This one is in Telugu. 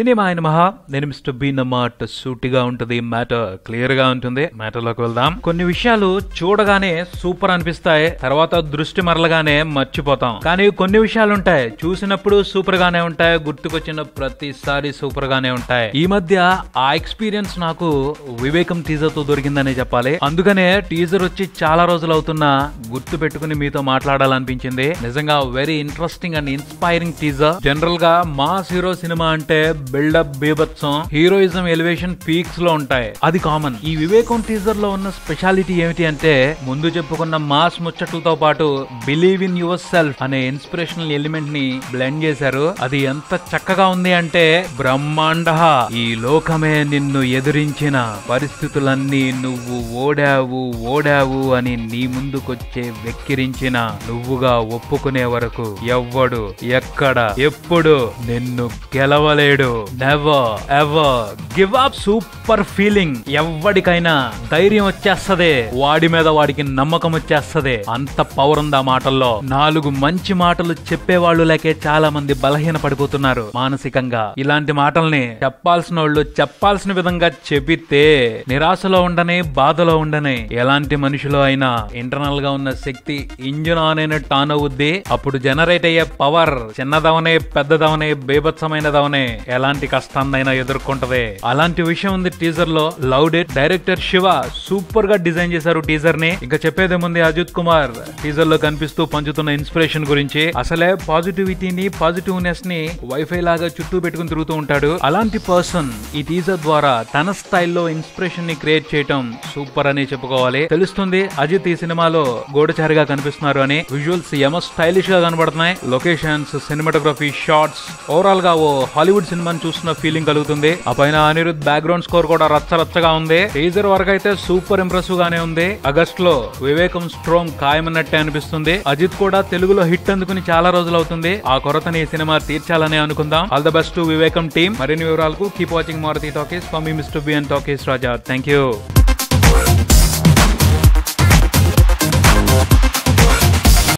సినిమా ఆయన మహా నేను మిస్టర్ బీ మాట సూటిగా ఉంటుంది మ్యాటర్ క్లియర్గా ఉంటుంది. మ్యాటర్లోకి వెళ్దాం. కొన్ని విషయాలు చూడగానే సూపర్ అనిపిస్తాయి తర్వాత దృష్టి మరలగానే మర్చిపోతాం. కానీ కొన్ని విషయాలు ఉంటాయి చూసినప్పుడు సూపర్ గానే ఉంటాయి గుర్తుకొచ్చిన ప్రతిసారి సూపర్ గానే ఉంటాయి. ఈ మధ్య ఆ ఎక్స్పీరియన్స్ నాకు వివేకం టీజర్తో దొరికిందనే చెప్పాలి. అందుకనే టీజర్ వచ్చి చాలా రోజులు అవుతున్నా గుర్తు పెట్టుకుని మీతో మాట్లాడాలనిపించింది. నిజంగా very interesting and inspiring teaser జనరల్గా మాస్ హీరో సినిమా అంటే బిల్డప్ బీభత్సం హీరోయిజం ఎలివేషన్ పీక్స్లో ఉంటాయి. అది కామన్. ఈ వివేకం టీజర్లో ఉన్న స్పెషాలిటీ ఏమిటి అంటే ముందు చెప్పుకున్న మాస్ ముచ్చట్లతో పాటు బిలీవ్ ఇన్ యువర్ సెల్ఫ్ అనే ఇన్స్పిరేషనల్ ఎలిమెంట్ని బ్లెండ్ చేశారు. అది ఎంత చక్కగా ఉంది అంటే బ్రహ్మాండ ఈ లోకమే నిన్ను ఎదిరించిన పరిస్థితులన్నీ నువ్వు ఓడావు ఓడావు అని నీ ముందుకొచ్చే వెక్కిరించిన నువ్వుగా ఒప్పుకునే వరకు ఎవ్వడు ఎక్కడ ఎప్పుడు నిన్ను గెలవలేడు. Never ever give up super feeling ఎవ్వడికైనా ధైర్యం వచ్చేస్తదే. వాడి మీద వాడికి నమ్మకం వచ్చేస్తదే. అంత పవర్ ఉంది ఆ మాటల్లో. నాలుగు మంచి మాటలు చెప్పేవాళ్ళు లేకే చాలా మంది బలహీన పడిపోతున్నారు మానసికంగా. ఇలాంటి మాటల్ని చెప్పాల్సిన వాళ్ళు చెప్పాల్సిన విధంగా చెబితే నిరాశలో ఉండని బాధలో ఉండని. ఎలాంటి మనిషిలో అయినా ఇంటర్నల్గా ఉన్న శక్తి ఇంజిన్ ఆన్ అయినట్టు ఆన్ అవుద్ది. అప్పుడు జనరేట్ అయ్యే పవర్ చిన్నదవనే పెద్దదవనే బేభత్సమైనదవనే. ఎలాంటి కష్టాన్నైనా ఎదుర్కొంటదే. అలాంటి విషయం ఉంది టీజర్లో లౌడ్ ఇట్ డైరెక్టర్ శివ సూపర్గా డిజైన్ చేశారు టీజర్ని ఇంకా చెప్పేదేముంది అజిత్ కుమార్? టీజర్లో కనిపిస్తూ పంచుతున్న ఇన్స్పిరేషన్ గురించి. అసలే పాజిటివిటీని పాజిటివ్నెస్ని వైఫై లాగా చుట్టూ పెట్టుకుని తిరుగుతూ ఉంటాడు. అలాంటి పర్సన్ ఈ టీజర్ ద్వారా తన స్టైల్లో ఇన్స్పిరేషన్ని క్రియేట్ చేయటం సూపర్ అని చెప్పుకోవాలి. తెలుస్తుంది అజిత్ ఈ సినిమాలో గోడచారిగా కనిపిస్తున్నారు అని. విజువల్స్ ఏమో స్టైలిష్గా కనబడుతున్నాయి. లొకేషన్స్ సినిమాటోగ్రఫీ షార్ట్స్ ఓవరాల్గా ఓ హాలీవుడ్ సినిమా చూస్తున్న ఫీలింగ్ కలుగుతుంది. ఆ పైన అనిరుద్ బ్యాక్గ్రౌండ్ స్కోర్ కూడా రచ్చ రచ్చగా ఉంది. టీజర్ వరకు అయితే సూపర్ ఇంప్రెసివ్ గానే ఉంది. ఆగస్ట్లో వివేకం స్ట్రోమ్ ఖాయమన్నట్టే అనిపిస్తుంది. అజిత్ కూడా తెలుగులో హిట్ అందుకుని చాలా రోజులు అవుతుంది. ఆ కొరతని ఈ సినిమా తీర్చాలని అనుకుందాం. All the best Vivekam team మరిన్ని వివరాలకు keep watching Maruthi Talkies for me mister B and Talkies Raja thank you